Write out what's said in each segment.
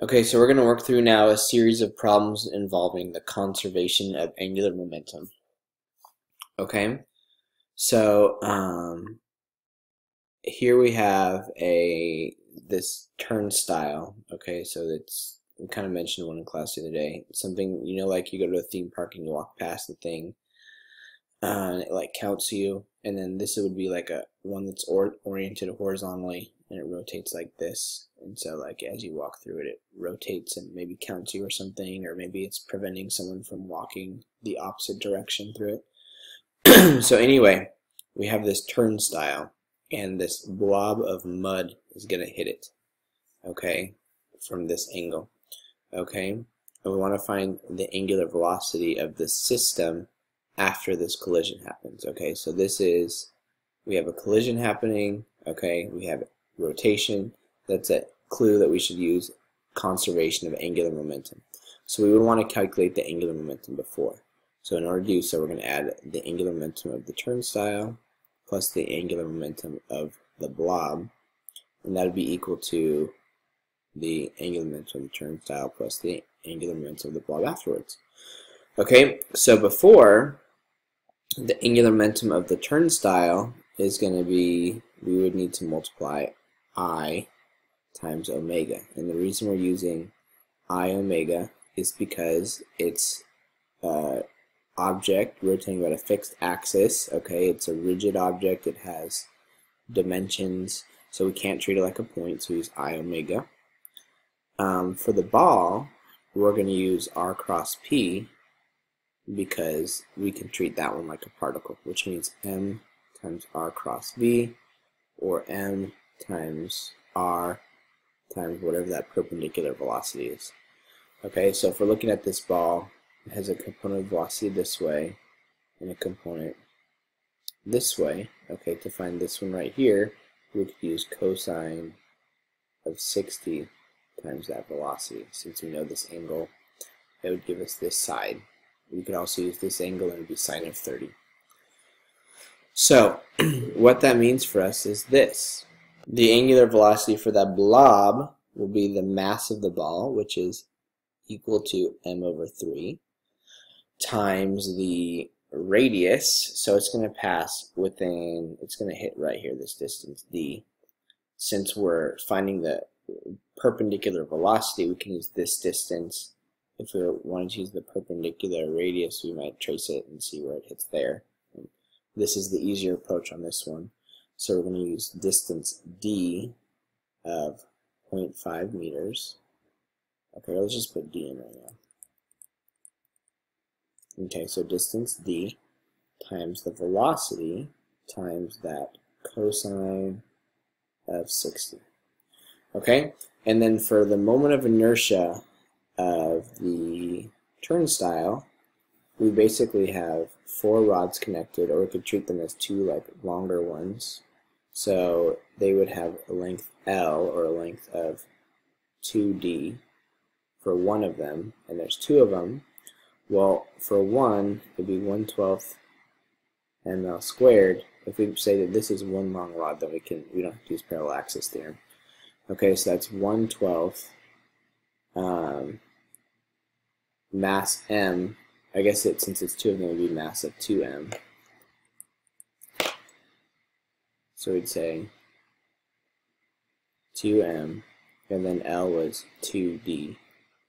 Okay, so we're going to work through now a series of problems involving the conservation of angular momentum. Okay, so um, here we have a this turnstile. Okay, so it's we kind of mentioned one in class the other day. Something you know, like you go to a theme park and you walk past the thing, uh, and it like counts you, and then this would be like a one that's or oriented horizontally and it rotates like this. And so like as you walk through it it rotates and maybe counts you or something or maybe it's preventing someone from walking the opposite direction through it. So anyway we have this turnstile and this blob of mud is going to hit it okay from this angle okay? And we want to find the angular velocity of the system after this collision happens okay? So this is we have a collision happening okay? We have rotation. That's a clue that we should use conservation of angular momentum. So we would want to calculate the angular momentum before. So in order to do so, we're going to add the angular momentum of the turnstile plus the angular momentum of the blob, and that would be equal to the angular momentum of the turnstile plus the angular momentum of the blob afterwards. Okay, so before, the angular momentum of the turnstile is going to be, we would need to multiply I times omega. And the reason we're using I omega is because it's uh, object rotating about a fixed axis. Okay, it's a rigid object. It has dimensions, so we can't treat it like a point, so we use I omega. Um, for the ball, we're going to use R cross P because we can treat that one like a particle, which means M times R cross V, or M times r times whatever that perpendicular velocity is. Okay, so if we're looking at this ball, it has a component of velocity this way and a component this way. Okay, to find this one right here, we could use cosine of 60 times that velocity. Since we know this angle, it would give us this side. We could also use this angle and it would be sine of 30. So, what that means for us is this. The angular velocity for that blob will be the mass of the ball, which is equal to m over 3, times the radius, so it's going to pass within, it's going to hit right here, this distance, d. Since we're finding the perpendicular velocity, we can use this distance. If we wanted to use the perpendicular radius, we might trace it and see where it hits there. This is the easier approach on this one. So we're going to use distance d of 0.5 meters. Okay, let's just put d in right now. Okay, so distance d times the velocity times that cosine of 60. Okay, and then for the moment of inertia of the turnstile, we basically have four rods connected, or we could treat them as two like longer ones. So they would have a length L or a length of 2D for one of them, and there's two of them. Well, for one, it'd be 1 12th ml squared. If we say that this is one long rod, then we can we don't have to use parallel axis theorem. Okay, so that's 1 12th um, mass m. I guess it since it's two of them, it would be mass of 2m. So we'd say 2m, and then L was 2d.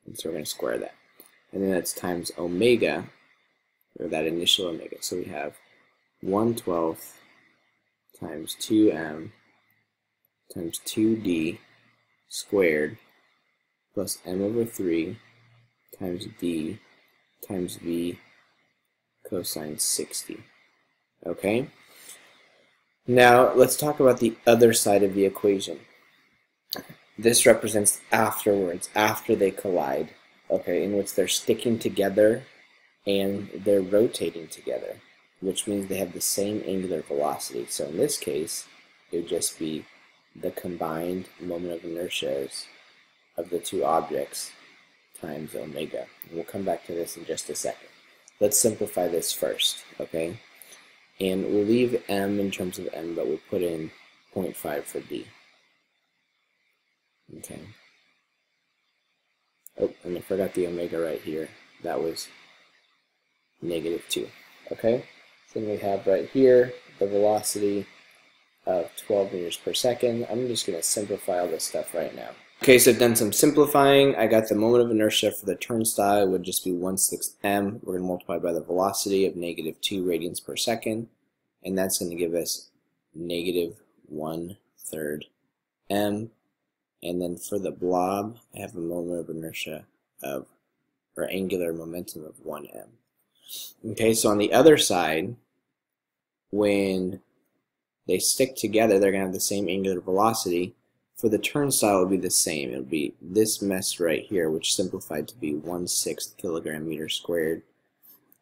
And so we're going to square that. And then that's times omega, or that initial omega. So we have 1 12th times 2m times 2d squared plus m over 3 times d times v cosine 60. Okay? Now, let's talk about the other side of the equation. This represents afterwards, after they collide, okay, in which they're sticking together and they're rotating together, which means they have the same angular velocity. So in this case, it would just be the combined moment of inertias of the two objects times omega. we'll come back to this in just a second. Let's simplify this first, okay? And we'll leave m in terms of m, but we'll put in 0.5 for d. Okay. Oh, and I forgot the omega right here. That was negative 2. Okay? So then we have right here the velocity of 12 meters per second. I'm just going to simplify all this stuff right now. Okay, so I've done some simplifying. I got the moment of inertia for the turnstile would just be 1 6 m. We're going to multiply by the velocity of negative 2 radians per second. And that's going to give us negative 1 third m. And then for the blob, I have a moment of inertia of, or angular momentum of 1m. Okay, so on the other side, when they stick together, they're going to have the same angular velocity. For the turnstile, it will be the same. It will be this mess right here, which simplified to be 1 6th kilogram meter squared.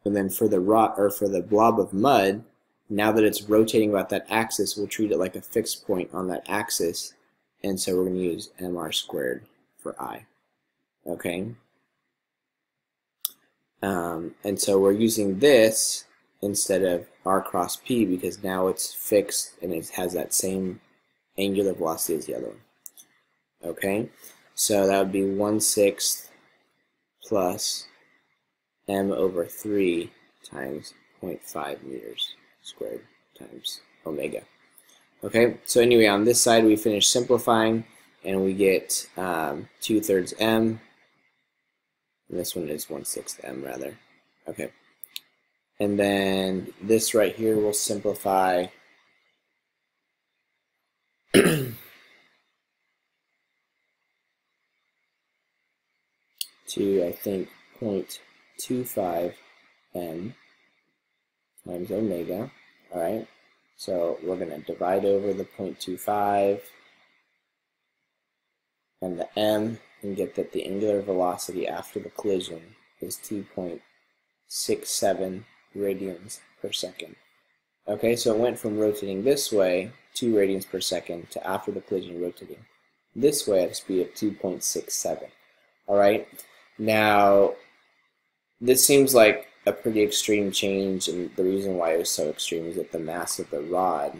And then for the rock or for the blob of mud, now that it's rotating about that axis, we'll treat it like a fixed point on that axis. And so we're going to use mr squared for i. Okay? Um, and so we're using this instead of r cross p because now it's fixed and it has that same angular velocity as the other one. Okay, so that would be 1 sixth plus m over 3 times 0.5 meters squared times omega. Okay, so anyway, on this side we finish simplifying and we get um, 2 thirds m and this one is 1 6th m rather. Okay. And then this right here will simplify to, I think, 0.25 m times omega. All right. So we're going to divide over the 0.25 and the m and get that the angular velocity after the collision is 2.67 radians per second. Okay, so it went from rotating this way, 2 radians per second, to after the collision rotating this way at a speed of 2.67. Alright, now this seems like a pretty extreme change, and the reason why it was so extreme is that the mass of the rod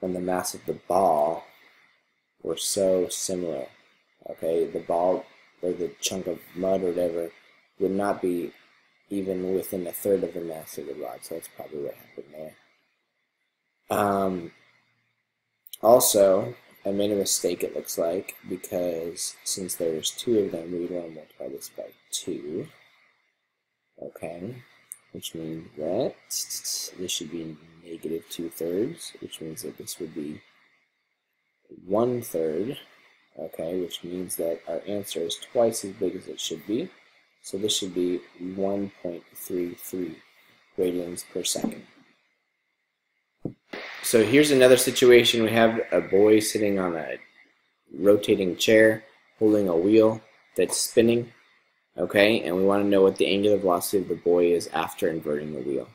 and the mass of the ball were so similar. Okay, the ball or the chunk of mud or whatever would not be even within a third of the mass of the rod, so that's probably what happened there. Um, also, I made a mistake, it looks like, because since there's two of them, we want to multiply this by 2. Okay, which means that this should be negative 2 thirds, which means that this would be 1 third okay, which means that our answer is twice as big as it should be. So this should be 1.33 radians per second. So here's another situation. We have a boy sitting on a rotating chair holding a wheel that's spinning, okay, and we want to know what the angular velocity of the boy is after inverting the wheel.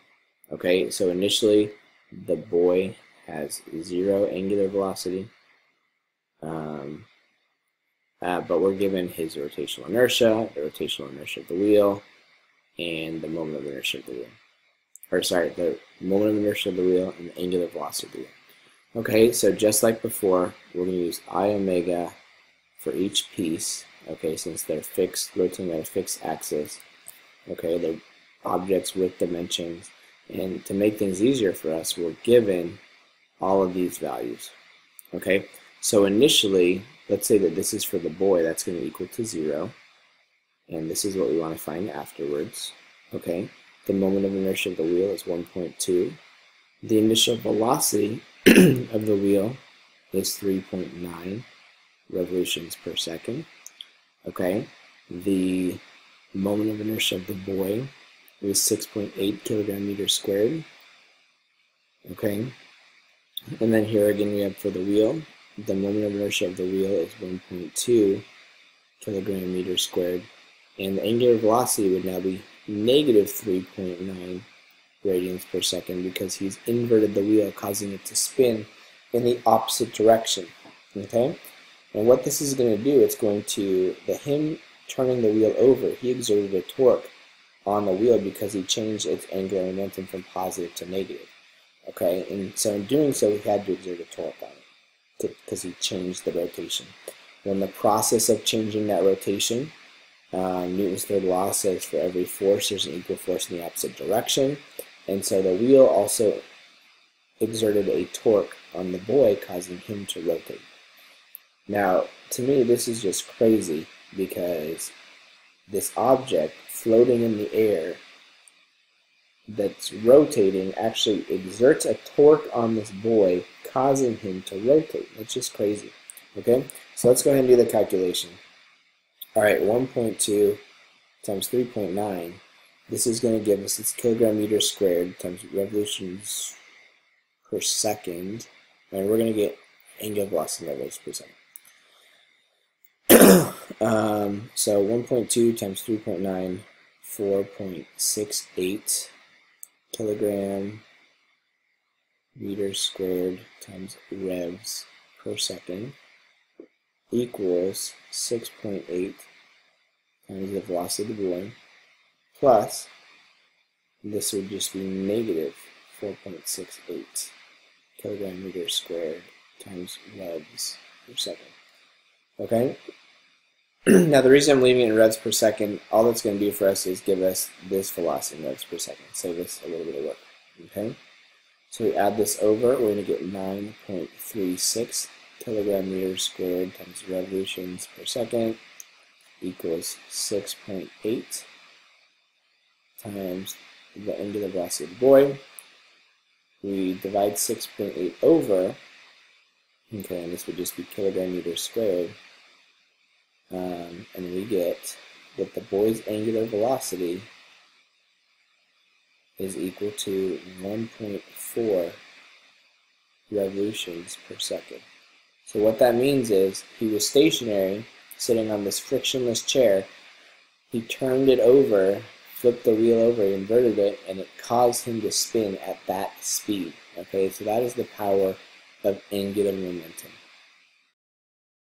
Okay, so initially the boy has zero angular velocity. Um, uh, but we're given his rotational inertia, the rotational inertia of the wheel, and the moment of inertia of the wheel. Or sorry, the moment of inertia of the wheel and the angular velocity of the wheel. Okay, so just like before, we're going to use I omega for each piece, okay, since they're fixed, rotating at a fixed axis. Okay, they're objects with dimensions. And to make things easier for us, we're given all of these values. Okay, so initially, let's say that this is for the boy, that's going to equal to 0. And this is what we want to find afterwards. Okay, the moment of inertia of the wheel is 1.2. The initial velocity of the wheel is 3.9 revolutions per second. Okay, the moment of inertia of the boy is 6.8 kilogram meters squared. Okay, and then here again we have for the wheel the moment of inertia of the wheel is 1.2 kilogram meters squared, and the angular velocity would now be negative 3.9 radians per second because he's inverted the wheel, causing it to spin in the opposite direction. Okay? And what this is going to do, it's going to, the him turning the wheel over, he exerted a torque on the wheel because he changed its angular momentum from positive to negative. Okay, and so in doing so, he had to exert a torque on it because he changed the rotation. When the process of changing that rotation, um, Newton's third law says for every force there's an equal force in the opposite direction. And so the wheel also exerted a torque on the boy, causing him to rotate. Now, to me, this is just crazy because this object floating in the air that's rotating actually exerts a torque on this boy, causing him to rotate. That's just crazy. Okay, so let's go ahead and do the calculation. All right, 1.2 times 3.9. This is going to give us this kilogram meter squared times revolutions per second. And we're going to get angular velocity revolutions per second. um, so 1.2 times 3.9, 4.68 kilogram meters squared times revs per second equals 6.8 times the velocity of the balloon plus this would just be negative 4.68 kilogram meters squared times revs per second. Okay? now the reason I'm leaving it in revs per second, all that's going to do for us is give us this velocity in revs per second. Save us a little bit of work. Okay? So we add this over, we're going to get 9.36 kilogram meters squared times revolutions per second equals 6.8 times the angular velocity of the boy. We divide 6.8 over, okay, and this would just be kilogram meters squared, um, and we get that the boy's angular velocity is equal to 1.4 revolutions per second. So what that means is he was stationary, sitting on this frictionless chair. He turned it over, flipped the wheel over, inverted it, and it caused him to spin at that speed. Okay, so that is the power of angular momentum.